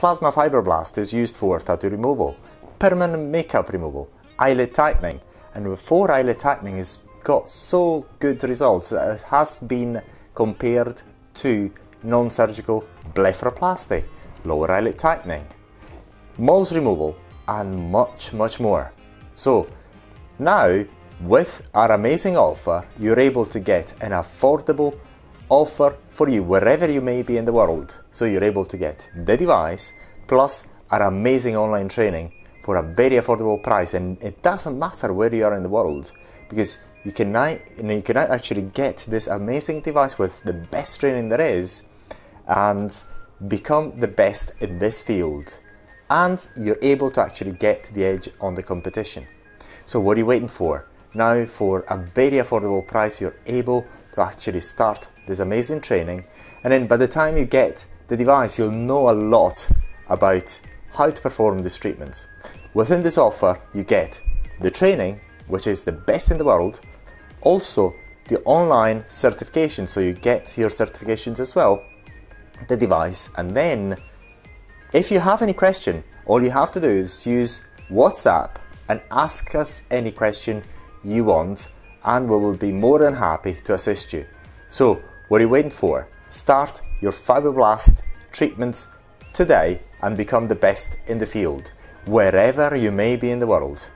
Plasma Fibroblast is used for tattoo removal, permanent makeup removal, eyelid tightening, and before eyelid tightening has got so good results that it has been compared to non-surgical blepharoplasty, lower eyelid tightening, moles removal, and much, much more. So now, with our amazing offer, you're able to get an affordable offer for you wherever you may be in the world. So you're able to get the device plus our amazing online training for a very affordable price. And it doesn't matter where you are in the world because you can now, you, know, you can actually get this amazing device with the best training there is and become the best in this field. And you're able to actually get the edge on the competition. So what are you waiting for? Now for a very affordable price, you're able to actually start this amazing training. And then by the time you get the device, you'll know a lot about how to perform these treatments. Within this offer, you get the training, which is the best in the world, also the online certification, so you get your certifications as well, the device, and then if you have any question, all you have to do is use WhatsApp and ask us any question you want and we will be more than happy to assist you. So, what are you waiting for? Start your fibroblast treatments today and become the best in the field, wherever you may be in the world.